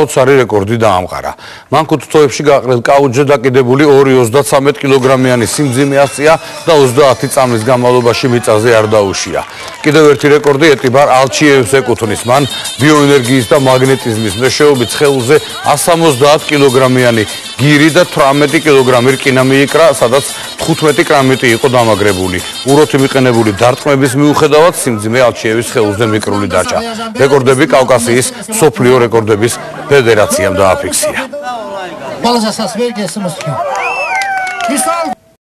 საოცარი რეკორდი დაამყარა. მან კუთთოებში გაყრილ კაუჯზე დაკიდებული 2.33 კილოგრამიანი სიმძიმე ასწია და 30 წამის განმავლობაში მიწაზე არ დაუშია. კიდევ ერთი რეკორდი ეტიბარ ალჩიევს ეკუთვნის მან ბიოენერგიის და მაგნეტიზმის მეშვეობით ხეულზე 170 კილოგრამიანი გირი და 18 კილოგრამი რკინა მიიკრა, სადაც 15 კრამიტი იყო დამაგრებული. უროთი მიყენებული დარტყმების მიუხედავად სიმძიმე ალჩიევის ხეულზე მიკრული დაჭა. რეკორდები კავკასიის სოფლიო რეკორდების ფედერაციამ დააფიქსირა. Balazas as vergas somos